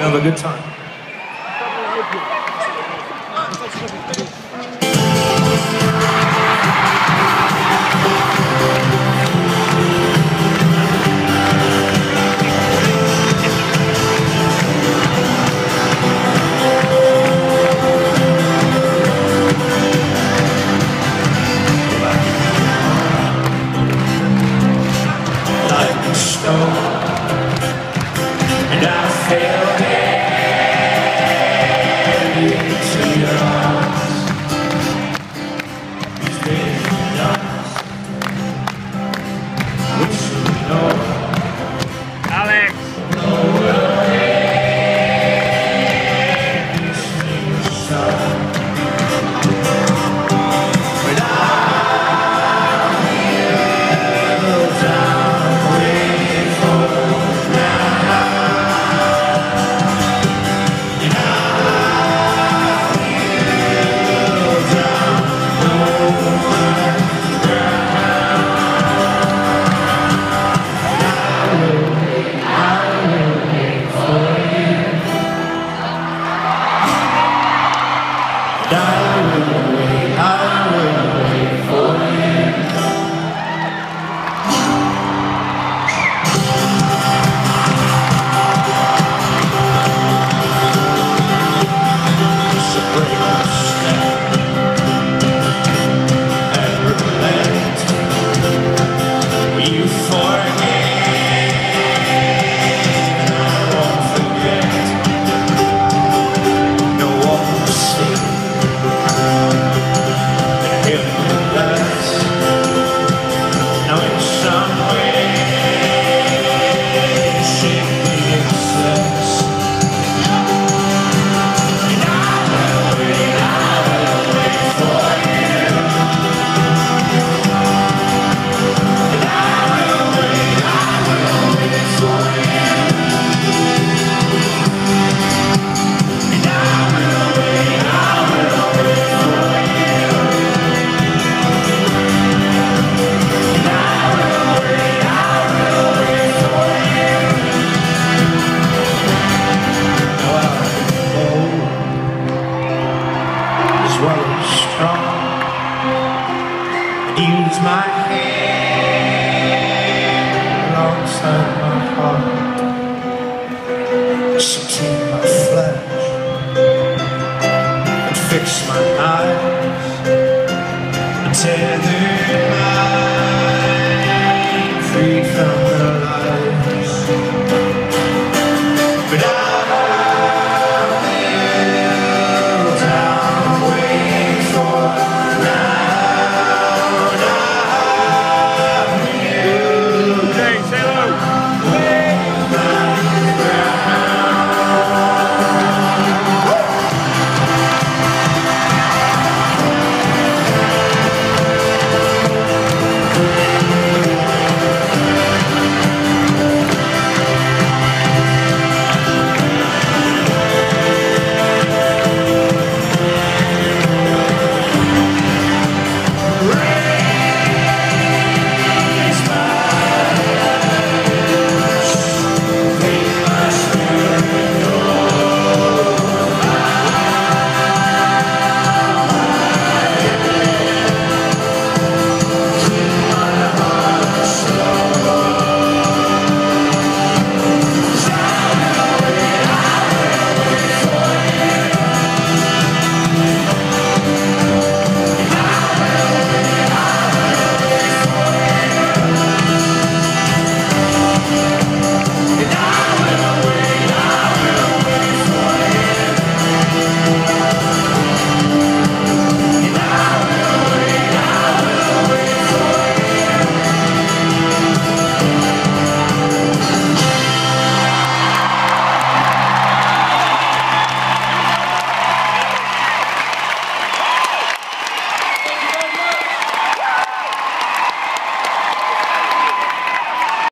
have a good time. die. use my hand alongside my heart. Subdue my flesh and fix my eyes. And